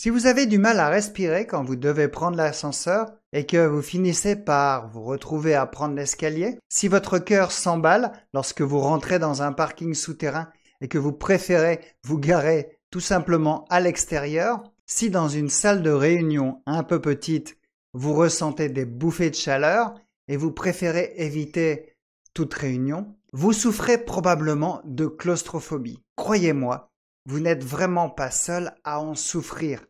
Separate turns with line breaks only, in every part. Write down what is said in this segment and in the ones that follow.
Si vous avez du mal à respirer quand vous devez prendre l'ascenseur et que vous finissez par vous retrouver à prendre l'escalier, si votre cœur s'emballe lorsque vous rentrez dans un parking souterrain et que vous préférez vous garer tout simplement à l'extérieur, si dans une salle de réunion un peu petite, vous ressentez des bouffées de chaleur et vous préférez éviter toute réunion, vous souffrez probablement de claustrophobie. Croyez-moi, vous n'êtes vraiment pas seul à en souffrir.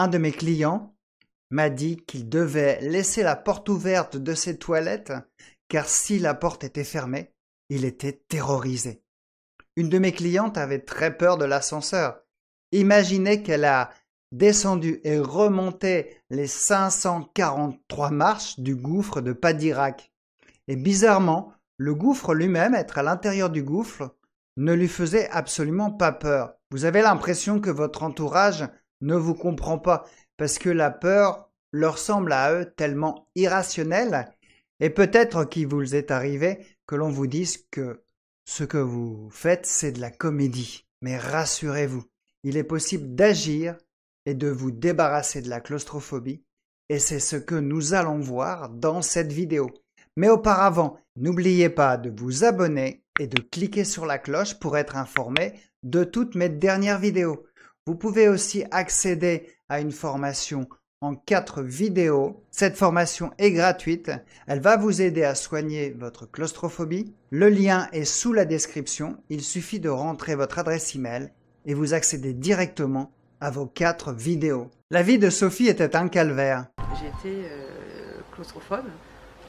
Un de mes clients m'a dit qu'il devait laisser la porte ouverte de ses toilettes car si la porte était fermée, il était terrorisé. Une de mes clientes avait très peur de l'ascenseur. Imaginez qu'elle a descendu et remonté les 543 marches du gouffre de Padirac. Et bizarrement, le gouffre lui-même, être à l'intérieur du gouffre, ne lui faisait absolument pas peur. Vous avez l'impression que votre entourage ne vous comprend pas parce que la peur leur semble à eux tellement irrationnelle et peut-être qu'il vous est arrivé que l'on vous dise que ce que vous faites c'est de la comédie. Mais rassurez-vous, il est possible d'agir et de vous débarrasser de la claustrophobie et c'est ce que nous allons voir dans cette vidéo. Mais auparavant, n'oubliez pas de vous abonner et de cliquer sur la cloche pour être informé de toutes mes dernières vidéos. Vous pouvez aussi accéder à une formation en quatre vidéos. Cette formation est gratuite. Elle va vous aider à soigner votre claustrophobie. Le lien est sous la description. Il suffit de rentrer votre adresse email et vous accédez directement à vos quatre vidéos. La vie de Sophie était un calvaire.
J'étais euh, claustrophobe,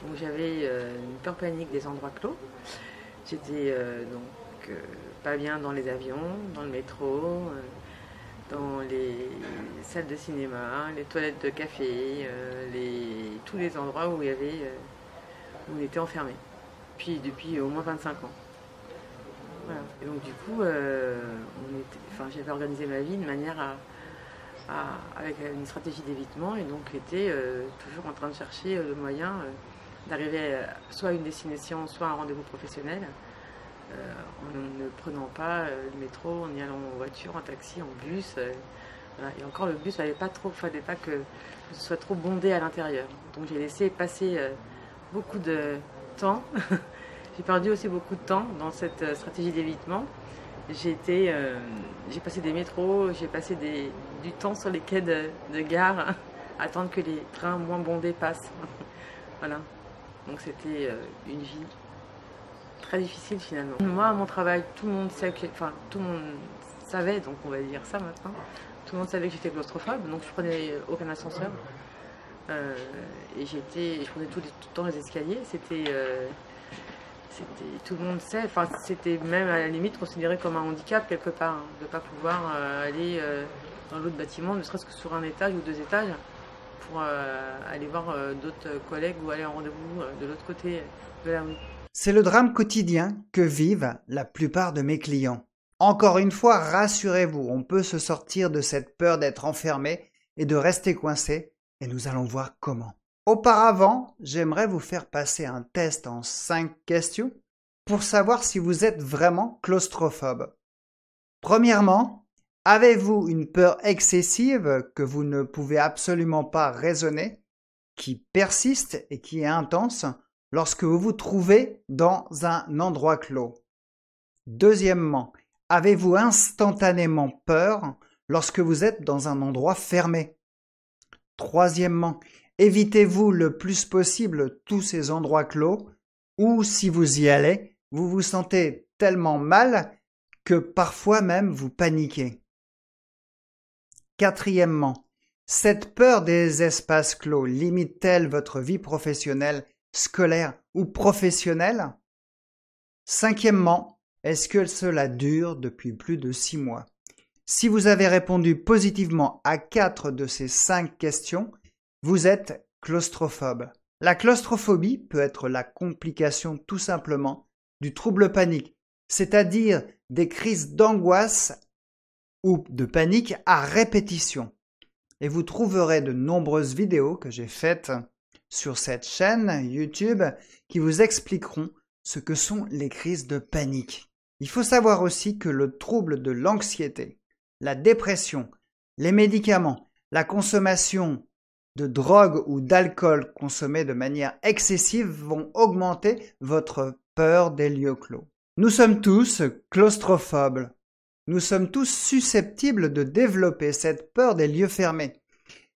donc j'avais euh, une peur panique des endroits clos. J'étais euh, donc pas bien dans les avions, dans le métro, dans les salles de cinéma, les toilettes de café, euh, tous les endroits où il y avait, euh, où on était enfermé. Puis depuis au moins 25 ans. Et donc du coup, euh, j'avais organisé ma vie de manière à, avec une stratégie d'évitement et donc j'étais toujours en train de chercher le moyen d'arriver soit à une destination, soit à un rendez-vous professionnel. Euh, en ne prenant pas euh, le métro, en y allant en voiture, en taxi, en bus. Euh, et encore le bus, il fallait pas trop, fallait pas que ce soit trop bondé à l'intérieur. Donc j'ai laissé passer beaucoup de temps. j'ai perdu aussi beaucoup de temps dans cette stratégie d'évitement. J'ai passé des métros, j'ai passé du temps sur les quais de, de gare, attendre que les trains moins bondés passent. voilà. Donc c'était une vie très difficile finalement. Moi, à mon travail, tout le monde savait, donc on va dire ça maintenant. Tout le monde savait que j'étais claustrophobe, donc je prenais aucun ascenseur. Euh, et j'étais, je prenais tout, le temps les escaliers. C'était, euh, c'était, tout le monde sait. Enfin, c'était même à la limite considéré comme un handicap quelque part, hein, de ne pas pouvoir euh, aller dans l'autre bâtiment, ne serait-ce que sur un étage ou deux étages, pour aller voir d'autres collègues ou aller en rendez-vous de l'autre côté de la rue.
C'est le drame quotidien que vivent la plupart de mes clients. Encore une fois, rassurez-vous, on peut se sortir de cette peur d'être enfermé et de rester coincé, et nous allons voir comment. Auparavant, j'aimerais vous faire passer un test en 5 questions pour savoir si vous êtes vraiment claustrophobe. Premièrement, avez-vous une peur excessive que vous ne pouvez absolument pas raisonner, qui persiste et qui est intense lorsque vous vous trouvez dans un endroit clos Deuxièmement, avez-vous instantanément peur lorsque vous êtes dans un endroit fermé? Troisièmement, évitez-vous le plus possible tous ces endroits clos ou si vous y allez, vous vous sentez tellement mal que parfois même vous paniquez. Quatrièmement, cette peur des espaces clos limite-t-elle votre vie professionnelle scolaire ou professionnelle Cinquièmement, est-ce que cela dure depuis plus de six mois? Si vous avez répondu positivement à quatre de ces cinq questions, vous êtes claustrophobe. La claustrophobie peut être la complication tout simplement du trouble panique, c'est-à-dire des crises d'angoisse ou de panique à répétition. Et vous trouverez de nombreuses vidéos que j'ai faites sur cette chaîne YouTube qui vous expliqueront ce que sont les crises de panique. Il faut savoir aussi que le trouble de l'anxiété, la dépression, les médicaments, la consommation de drogue ou d'alcool consommés de manière excessive vont augmenter votre peur des lieux clos. Nous sommes tous claustrophobes. Nous sommes tous susceptibles de développer cette peur des lieux fermés.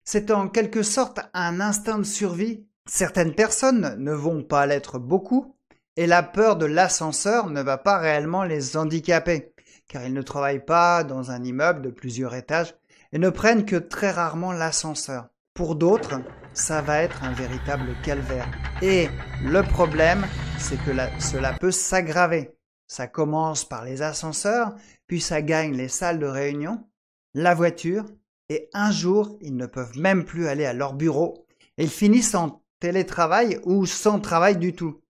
C'est en quelque sorte un instinct de survie. Certaines personnes ne vont pas l'être beaucoup, et la peur de l'ascenseur ne va pas réellement les handicaper, car ils ne travaillent pas dans un immeuble de plusieurs étages et ne prennent que très rarement l'ascenseur. Pour d'autres, ça va être un véritable calvaire. Et le problème, c'est que cela peut s'aggraver. Ça commence par les ascenseurs, puis ça gagne les salles de réunion, la voiture, et un jour, ils ne peuvent même plus aller à leur bureau. Ils finissent en télétravail ou sans travail du tout.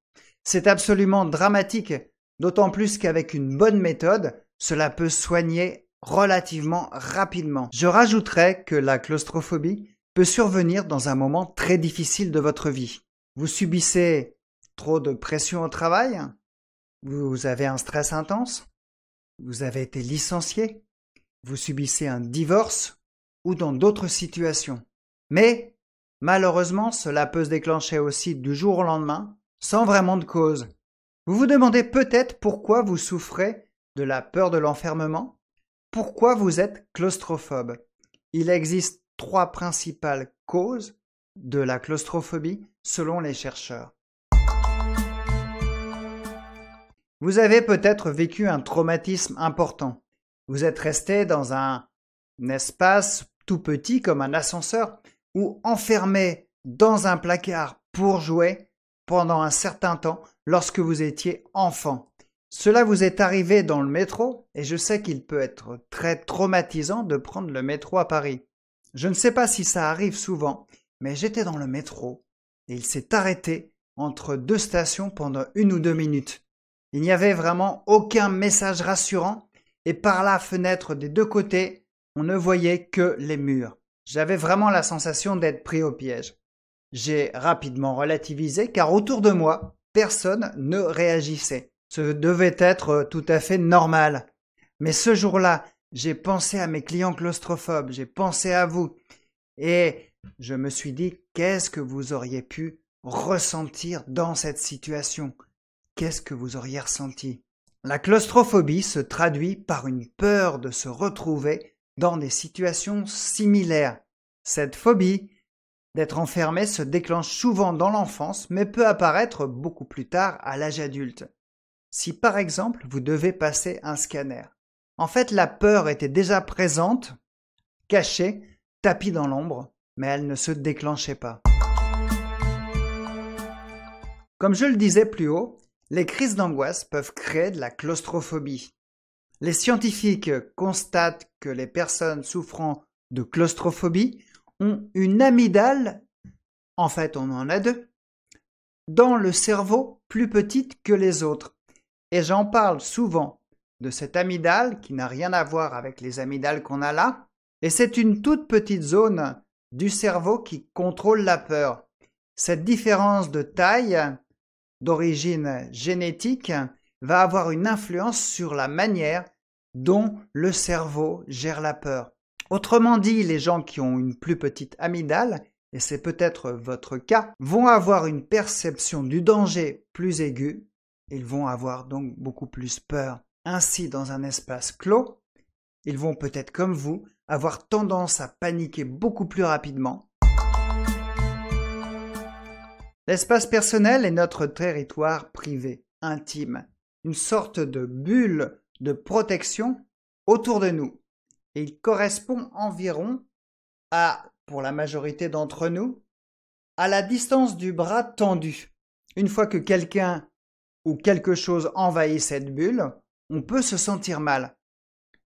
C'est absolument dramatique, d'autant plus qu'avec une bonne méthode, cela peut soigner relativement rapidement. Je rajouterais que la claustrophobie peut survenir dans un moment très difficile de votre vie. Vous subissez trop de pression au travail, vous avez un stress intense, vous avez été licencié, vous subissez un divorce? Ou dans d'autres situations. Mais, malheureusement, cela peut se déclencher aussi du jour au lendemain, sans vraiment de cause. Vous vous demandez peut-être pourquoi vous souffrez de la peur de l'enfermement, pourquoi vous êtes claustrophobe? Il existe trois principales causes de la claustrophobie selon les chercheurs. Vous avez peut-être vécu un traumatisme important. Vous êtes resté dans un, espace tout petit comme un ascenseur ou enfermé dans un placard pour jouer pendant un certain temps lorsque vous étiez enfant. Cela vous est arrivé dans le métro et je sais qu'il peut être très traumatisant de prendre le métro à Paris. Je ne sais pas si ça arrive souvent, mais j'étais dans le métro et il s'est arrêté entre deux stations pendant une ou deux minutes. Il n'y avait vraiment aucun message rassurant et par la fenêtre des deux côtés, on ne voyait que les murs. J'avais vraiment la sensation d'être pris au piège. J'ai rapidement relativisé car autour de moi, personne ne réagissait. Ce devait être tout à fait normal. Mais ce jour-là, j'ai pensé à mes clients claustrophobes, j'ai pensé à vous. Et je me suis dit, qu'est-ce que vous auriez pu ressentir dans cette situation? Qu'est-ce que vous auriez ressenti? La claustrophobie se traduit par une peur de se retrouver dans des situations similaires. Cette phobie d'être enfermé se déclenche souvent dans l'enfance, mais peut apparaître beaucoup plus tard à l'âge adulte. Si par exemple vous devez passer un scanner, en fait, la peur était déjà présente, cachée, tapie dans l'ombre, mais elle ne se déclenchait pas. Comme je le disais plus haut, les crises d'angoisse peuvent créer de la claustrophobie. Les scientifiques constatent que les personnes souffrant de claustrophobie ont une amygdale, en fait on en a deux, dans le cerveau plus petite que les autres. Et j'en parle souvent de cette amygdale qui n'a rien à voir avec les amygdales qu'on a là. Et c'est une toute petite zone du cerveau qui contrôle la peur. Cette différence de taille, d'origine génétique, va avoir une influence sur la manière dont le cerveau gère la peur. Autrement dit, les gens qui ont une plus petite amygdale, et c'est peut-être votre cas, vont avoir une perception du danger plus aiguë, ils vont avoir donc beaucoup plus peur. Ainsi, dans un espace clos, ils vont peut-être comme vous avoir tendance à paniquer beaucoup plus rapidement. L'espace personnel est notre territoire privé, intime, une sorte de bulle de protection autour de nous. Il correspond environ à, pour la majorité d'entre nous, à la distance du bras tendu. Une fois que quelqu'un ou quelque chose envahit cette bulle, on peut se sentir mal.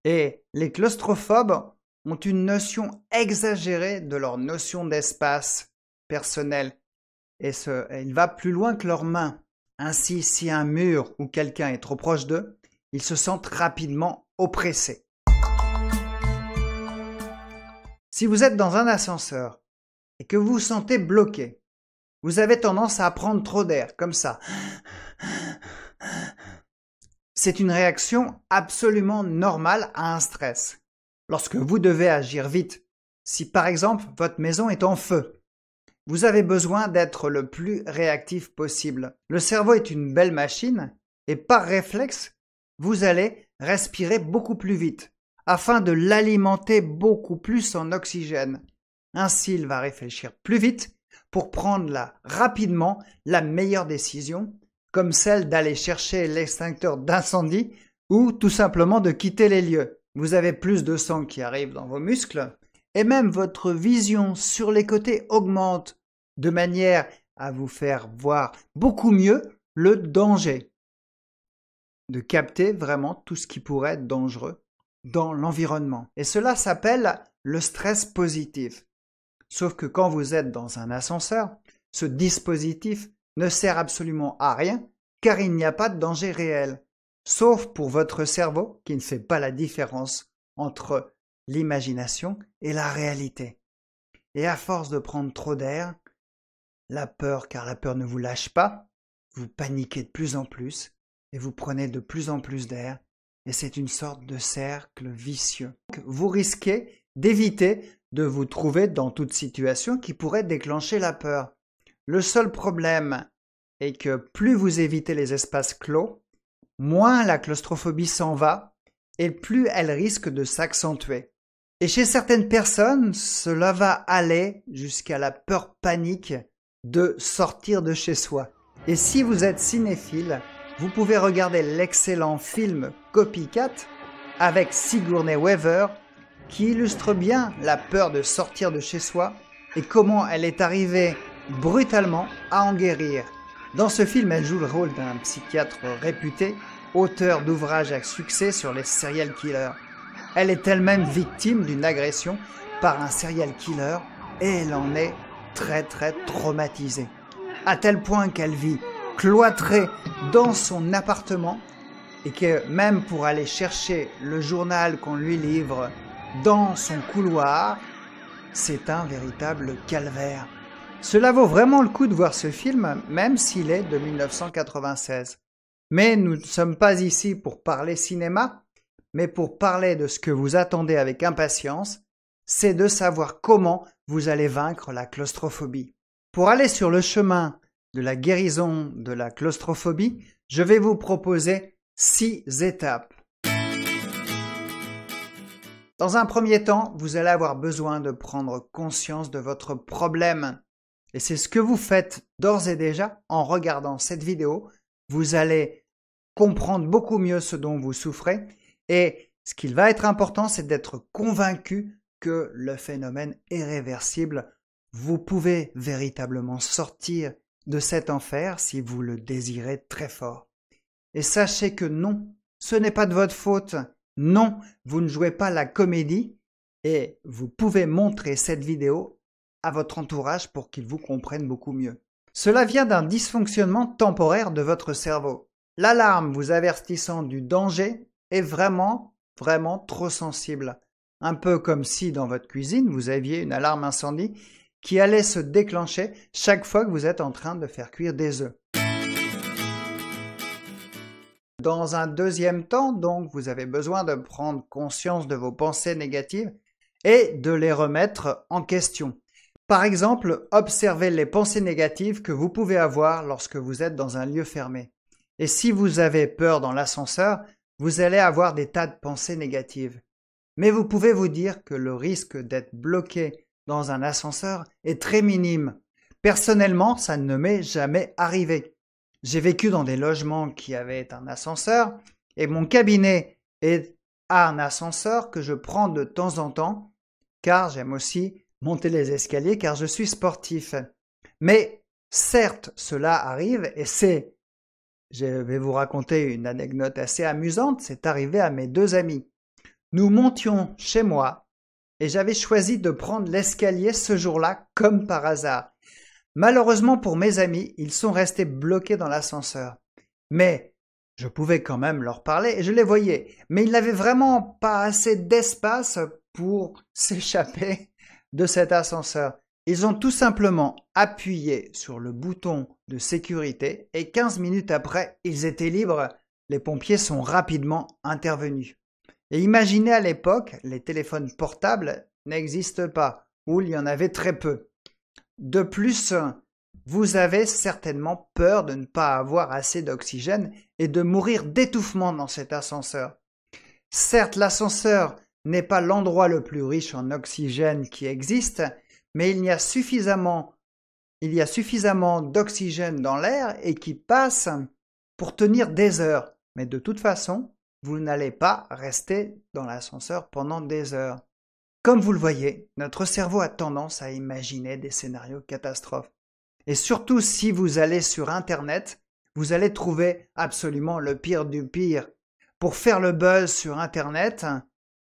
Et les claustrophobes ont une notion exagérée de leur notion d'espace personnel. Et il va plus loin que leurs mains. Ainsi, si un mur ou quelqu'un est trop proche d'eux, ils se sentent rapidement oppressés. Si vous êtes dans un ascenseur et que vous vous sentez bloqué, vous avez tendance à prendre trop d'air, comme ça. C'est une réaction absolument normale à un stress. Lorsque vous devez agir vite, si par exemple votre maison est en feu. Vous avez besoin d'être le plus réactif possible. Le cerveau est une belle machine et par réflexe, vous allez respirer beaucoup plus vite afin de l'alimenter beaucoup plus en oxygène. Ainsi, il va réfléchir plus vite pour prendre rapidement la meilleure décision, comme celle d'aller chercher l'extincteur d'incendie ou tout simplement de quitter les lieux. Vous avez plus de sang qui arrive dans vos muscles et même votre vision sur les côtés augmente de manière à vous faire voir beaucoup mieux le danger. De capter vraiment tout ce qui pourrait être dangereux dans l'environnement. Et cela s'appelle le stress positif. Sauf que quand vous êtes dans un ascenseur, ce dispositif ne sert absolument à rien car il n'y a pas de danger réel, sauf pour votre cerveau qui ne fait pas la différence entre l'imagination et la réalité. Et à force de prendre trop d'air, la peur, car la peur ne vous lâche pas, vous paniquez de plus en plus et vous prenez de plus en plus d'air et c'est une sorte de cercle vicieux. Vous risquez d'éviter de vous trouver dans toute situation qui pourrait déclencher la peur. Le seul problème est que plus vous évitez les espaces clos, moins la claustrophobie s'en va et plus elle risque de s'accentuer. Et chez certaines personnes, cela va aller jusqu'à la peur panique de sortir de chez soi. Et si vous êtes cinéphile, vous pouvez regarder l'excellent film Copycat avec Sigourney Weaver qui illustre bien la peur de sortir de chez soi et comment elle est arrivée brutalement à en guérir. Dans ce film, elle joue le rôle d'un psychiatre réputé, auteur d'ouvrages à succès sur les serial killers. Elle est elle-même victime d'une agression par un serial killer et elle en est très très traumatisée. À tel point qu'elle vit cloîtré dans son appartement et que même pour aller chercher le journal qu'on lui livre dans son couloir, c'est un véritable calvaire. Cela vaut vraiment le coup de voir ce film, même s'il est de 1996. Mais nous ne sommes pas ici pour parler cinéma, mais pour parler de ce que vous attendez avec impatience, c'est de savoir comment vous allez vaincre la claustrophobie. Pour aller sur le chemin de la guérison de la claustrophobie, je vais vous proposer six étapes. Dans un premier temps, vous allez avoir besoin de prendre conscience de votre problème. Et c'est ce que vous faites d'ores et déjà en regardant cette vidéo. Vous allez comprendre beaucoup mieux ce dont vous souffrez. Et ce qu'il va être important, c'est d'être convaincu que le phénomène est réversible. Vous pouvez véritablement sortir de cet enfer si vous le désirez très fort. Et sachez que non, ce n'est pas de votre faute. Non, vous ne jouez pas la comédie et vous pouvez montrer cette vidéo à votre entourage pour qu'il vous comprenne beaucoup mieux. Cela vient d'un dysfonctionnement temporaire de votre cerveau. L'alarme vous avertissant du danger est vraiment, vraiment trop sensible. Un peu comme si dans votre cuisine vous aviez une alarme incendie qui allait se déclencher chaque fois que vous êtes en train de faire cuire des œufs. Dans un deuxième temps, donc, vous avez besoin de prendre conscience de vos pensées négatives et de les remettre en question. Par exemple, observez les pensées négatives que vous pouvez avoir lorsque vous êtes dans un lieu fermé. Et si vous avez peur dans l'ascenseur, vous allez avoir des tas de pensées négatives. Mais vous pouvez vous dire que le risque d'être bloqué dans un ascenseur est très minime. Personnellement, ça ne m'est jamais arrivé. J'ai vécu dans des logements qui avaient un ascenseur et mon cabinet est à un ascenseur que je prends de temps en temps car j'aime aussi monter les escaliers car je suis sportif. Mais certes, cela arrive et c'est je vais vous raconter une anecdote assez amusante, c'est arrivé à mes deux amis. Nous montions chez moi et j'avais choisi de prendre l'escalier ce jour-là comme par hasard. Malheureusement pour mes amis, ils sont restés bloqués dans l'ascenseur. Mais je pouvais quand même leur parler et je les voyais. Mais ils n'avaient vraiment pas assez d'espace pour s'échapper de cet ascenseur. Ils ont tout simplement appuyé sur le bouton de sécurité et 15 minutes après, ils étaient libres. Les pompiers sont rapidement intervenus. Et imaginez à l'époque, les téléphones portables n'existe pas, ou il y en avait très peu. De plus, vous avez certainement peur de ne pas avoir assez d'oxygène et de mourir d'étouffement dans cet ascenseur. Certes, l'ascenseur n'est pas l'endroit le plus riche en oxygène qui existe, mais il y a suffisamment il y a suffisamment d'oxygène dans l'air et qui passe pour tenir des heures. Mais de toute façon, vous n'allez pas rester dans l'ascenseur pendant des heures. Comme vous le voyez, notre cerveau a tendance à imaginer des scénarios catastrophes. Et surtout si vous allez sur Internet, vous allez trouver absolument le pire du pire. Pour faire le buzz sur Internet,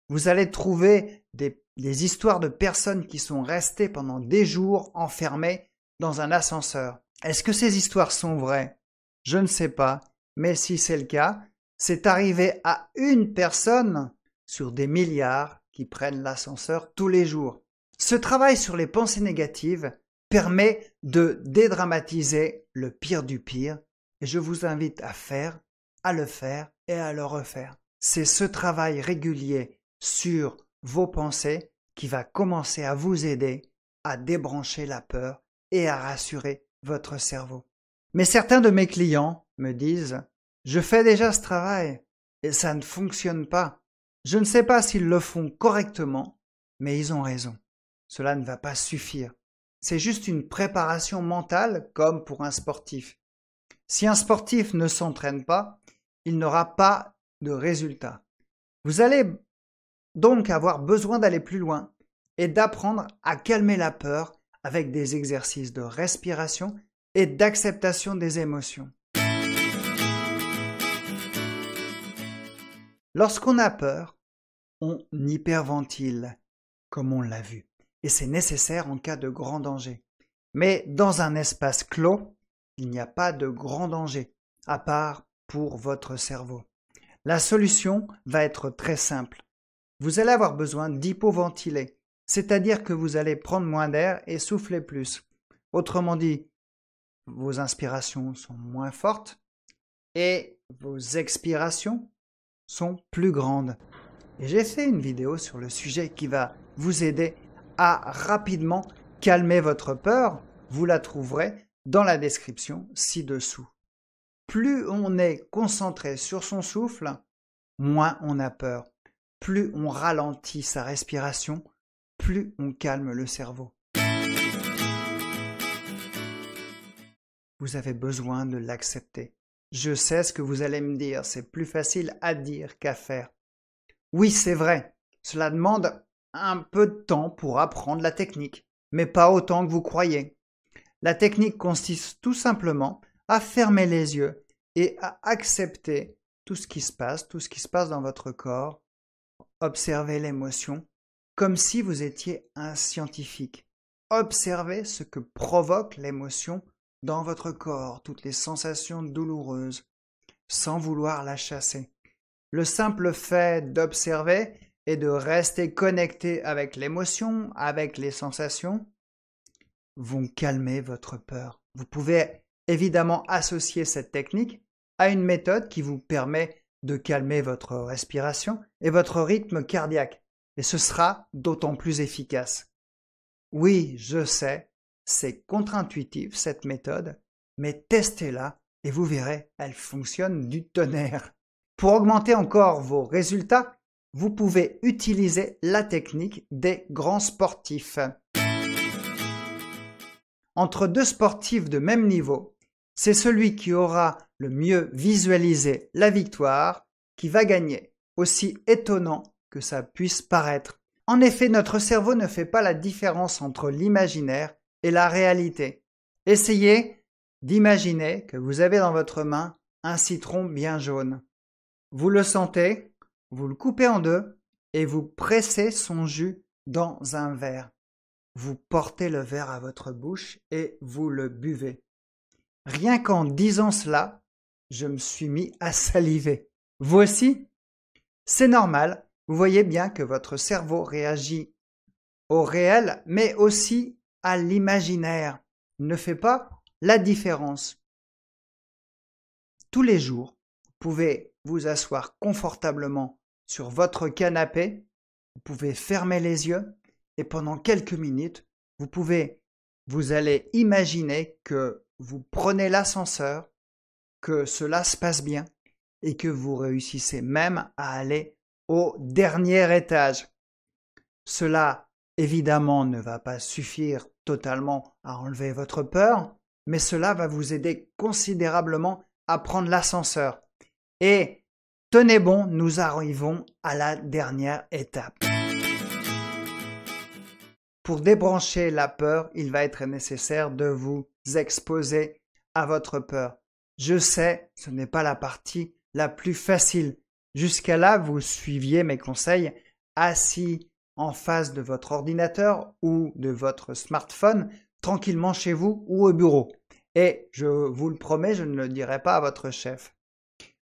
vous allez trouver des, histoires de personnes qui sont restées pendant des jours enfermées dans un ascenseur. Est-ce que ces histoires sont vraies? Je ne sais pas, mais si c'est le cas, c'est arrivé à une personne sur des milliards qui prennent l'ascenseur tous les jours. Ce travail sur les pensées négatives permet de dédramatiser le pire du pire et je vous invite à faire, à le faire et à le refaire. C'est ce travail régulier sur vos pensées qui va commencer à vous aider à débrancher la peur et à rassurer votre cerveau. Mais certains de mes clients me disent Je fais déjà ce travail et ça ne fonctionne pas. Je ne sais pas s'ils le font correctement, mais ils ont raison. Cela ne va pas suffire. C'est juste une préparation mentale comme pour un sportif. Si un sportif ne s'entraîne pas, il n'aura pas de résultat. Vous allez donc avoir besoin d'aller plus loin et d'apprendre à calmer la peur avec des exercices de respiration et d'acceptation des émotions. Lorsqu'on a peur, on hyperventile, comme on l'a vu, et c'est nécessaire en cas de grand danger. Mais dans un espace clos, il n'y a pas de grand danger, à part pour votre cerveau. La solution va être très simple. Vous allez avoir besoin d'hypoventiler, c'est-à-dire que vous allez prendre moins d'air et souffler plus. Autrement dit, vos inspirations sont moins fortes et vos expirations sont plus grandes. Et j'ai fait une vidéo sur le sujet qui va vous aider à rapidement calmer votre peur. Vous la trouverez dans la description ci-dessous. Plus on est concentré sur son souffle, moins on a peur. Plus on ralentit sa respiration, plus on calme le cerveau. Vous avez besoin de l'accepter. Je sais ce que vous allez me dire, c'est plus facile à dire qu'à faire. Oui, c'est vrai, cela demande un peu de temps pour apprendre la technique, mais pas autant que vous croyez. La technique consiste tout simplement à fermer les yeux et à accepter tout ce qui se passe, tout ce qui se passe dans votre corps, observer l'émotion comme si vous étiez un scientifique. Observez ce que provoque l'émotion dans votre corps, toutes les sensations douloureuses, sans vouloir la chasser. Le simple fait d'observer et de rester connecté avec l'émotion, avec les sensations, vont calmer votre peur. Vous pouvez évidemment associer cette technique à une méthode qui vous permet de calmer votre respiration et votre rythme cardiaque et ce sera d'autant plus efficace. Oui, je sais, c'est contre-intuitif cette méthode, mais testez-la et vous verrez, elle fonctionne du tonnerre. Pour augmenter encore vos résultats, vous pouvez utiliser la technique des grands sportifs. Entre deux sportifs de même niveau, c'est celui qui aura le mieux visualisé la victoire qui va gagner. Aussi étonnant que ça puisse paraître. En effet, notre cerveau ne fait pas la différence entre l'imaginaire la réalité. Essayez d'imaginer que vous avez dans votre main un citron bien jaune. Vous le sentez, vous le coupez en deux et vous pressez son jus dans un verre. Vous portez le verre à votre bouche et vous le buvez. Rien qu'en disant cela, je me suis mis à saliver. Vous aussi C'est normal, vous voyez bien que votre cerveau réagit au réel, mais aussi l'imaginaire. Ne fait pas la différence. Tous les jours, vous pouvez vous asseoir confortablement sur votre canapé, vous pouvez fermer les yeux et pendant quelques minutes, vous pouvez, vous allez imaginer que vous prenez l'ascenseur, que cela se passe bien et que vous réussissez même à aller au dernier étage. Cela, évidemment, ne va pas suffire totalement à enlever votre peur, mais cela va vous aider considérablement à prendre l'ascenseur. Et tenez bon, nous arrivons à la dernière étape. Pour débrancher la peur, il va être nécessaire de vous exposer à votre peur. Je sais, ce n'est pas la partie la plus facile. Jusqu'à là, vous suiviez mes conseils assis en face de votre ordinateur ou de votre smartphone, tranquillement chez vous ou au bureau. Et je vous le promets, je ne le dirai pas à votre chef.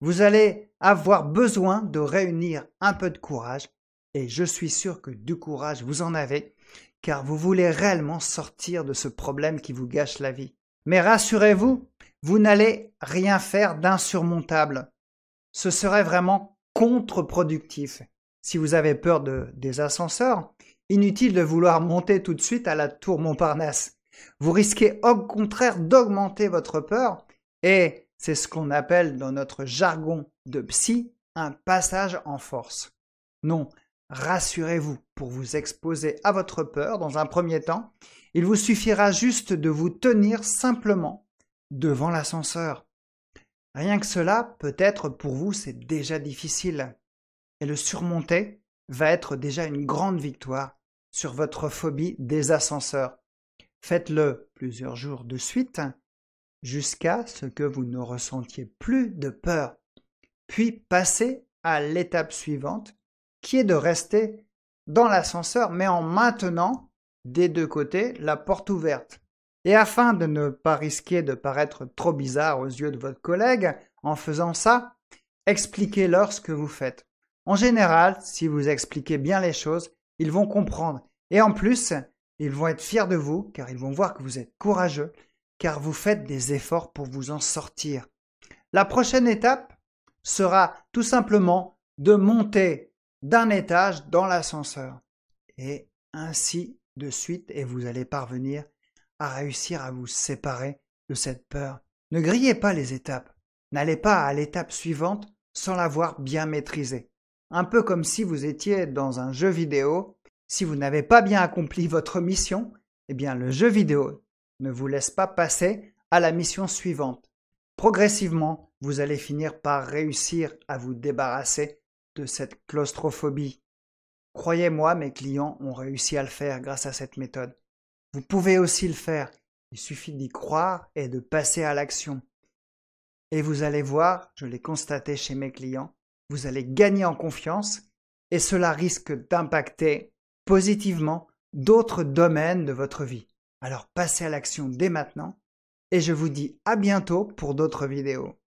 Vous allez avoir besoin de réunir un peu de courage, et je suis sûr que du courage vous en avez, car vous voulez réellement sortir de ce problème qui vous gâche la vie. Mais rassurez-vous, vous n'allez rien faire d'insurmontable. Ce serait vraiment contre-productif. Si vous avez peur de, des ascenseurs, inutile de vouloir monter tout de suite à la tour Montparnasse. Vous risquez au contraire d'augmenter votre peur et c'est ce qu'on appelle dans notre jargon de psy un passage en force. Non, rassurez-vous, pour vous exposer à votre peur dans un premier temps, il vous suffira juste de vous tenir simplement devant l'ascenseur. Rien que cela, peut-être pour vous, c'est déjà difficile. Et le surmonter va être déjà une grande victoire sur votre phobie des ascenseurs. Faites-le plusieurs jours de suite jusqu'à ce que vous ne ressentiez plus de peur. Puis passez à l'étape suivante qui est de rester dans l'ascenseur mais en maintenant des deux côtés la porte ouverte. Et afin de ne pas risquer de paraître trop bizarre aux yeux de votre collègue en faisant ça, expliquez-leur ce que vous faites. En général, si vous expliquez bien les choses, ils vont comprendre. Et en plus, ils vont être fiers de vous car ils vont voir que vous êtes courageux, car vous faites des efforts pour vous en sortir. La prochaine étape sera tout simplement de monter d'un étage dans l'ascenseur. Et ainsi de suite, et vous allez parvenir à réussir à vous séparer de cette peur. Ne grillez pas les étapes. N'allez pas à l'étape suivante sans l'avoir bien maîtrisée. Un peu comme si vous étiez dans un jeu vidéo. Si vous n'avez pas bien accompli votre mission, eh bien le jeu vidéo ne vous laisse pas passer à la mission suivante. Progressivement, vous allez finir par réussir à vous débarrasser de cette claustrophobie. Croyez-moi, mes clients ont réussi à le faire grâce à cette méthode. Vous pouvez aussi le faire. Il suffit d'y croire et de passer à l'action. Et vous allez voir, je l'ai constaté chez mes clients, vous allez gagner en confiance et cela risque d'impacter positivement d'autres domaines de votre vie. Alors passez à l'action dès maintenant et je vous dis à bientôt pour d'autres vidéos.